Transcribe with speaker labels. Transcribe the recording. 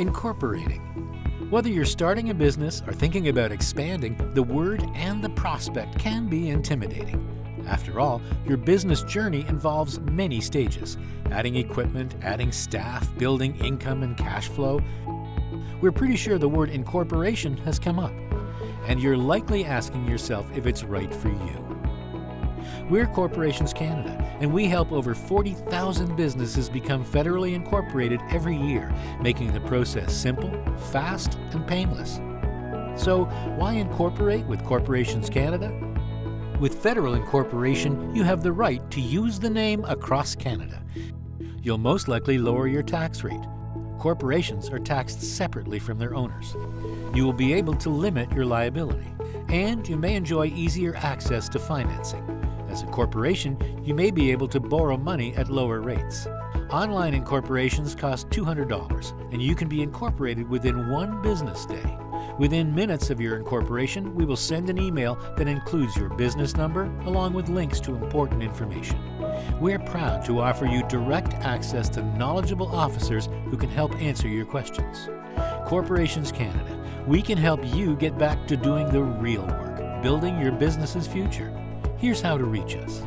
Speaker 1: Incorporating. Whether you're starting a business or thinking about expanding, the word and the prospect can be intimidating. After all, your business journey involves many stages adding equipment, adding staff, building income and cash flow. We're pretty sure the word incorporation has come up, and you're likely asking yourself if it's right for you. We're Corporations Canada, and we help over 40,000 businesses become federally incorporated every year, making the process simple, fast, and painless. So, why incorporate with Corporations Canada? With federal incorporation, you have the right to use the name across Canada. You'll most likely lower your tax rate. Corporations are taxed separately from their owners. You will be able to limit your liability, and you may enjoy easier access to financing. As a corporation, you may be able to borrow money at lower rates. Online incorporations cost $200, and you can be incorporated within one business day. Within minutes of your incorporation, we will send an email that includes your business number along with links to important information. We're proud to offer you direct access to knowledgeable officers who can help answer your questions. Corporations Canada, we can help you get back to doing the real work, building your business's future. Here's how to reach us.